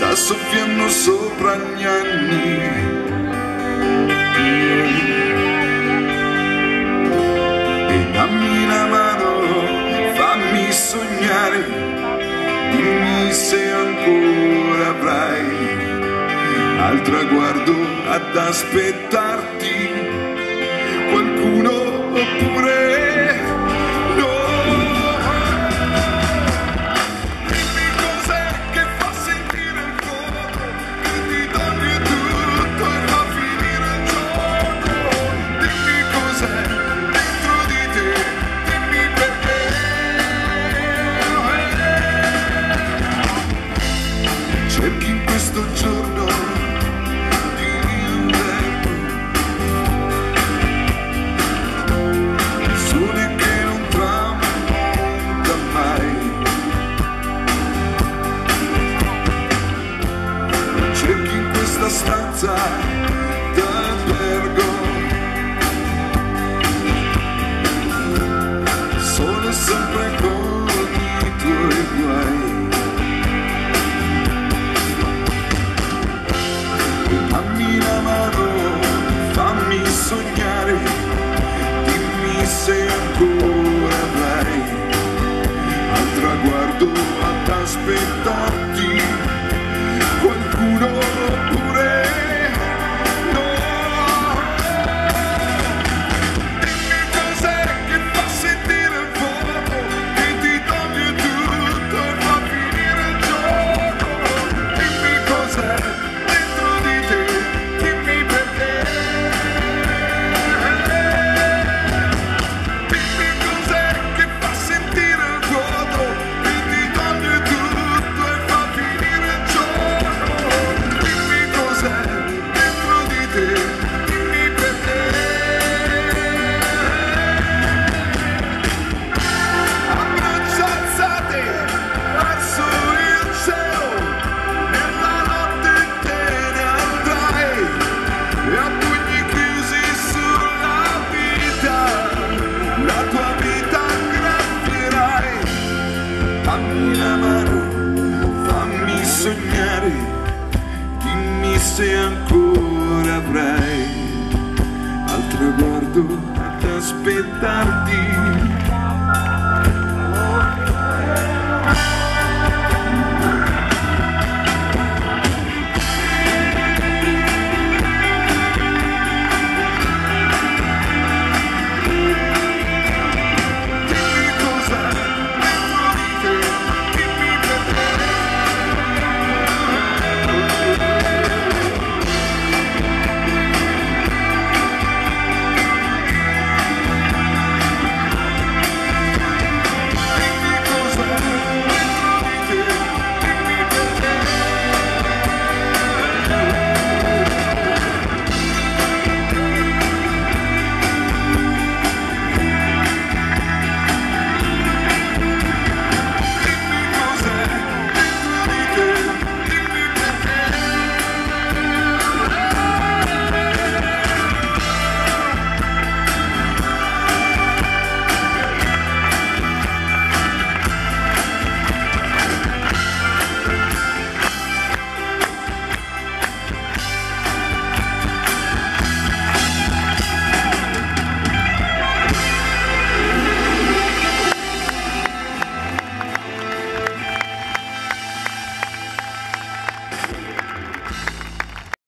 sta soffiando sopra gli anni. E dammi la mano fammi sognare dimmi se ancora avrai al traguardo ad aspettarti. stanza d'albergo sono sempre con i tuoi guai. Dammi la mano fammi sognare dimmi se ancora avrai al traguardo ad aspettare avrai, dimmi se ancora avrai altro guardo ad aspettarti.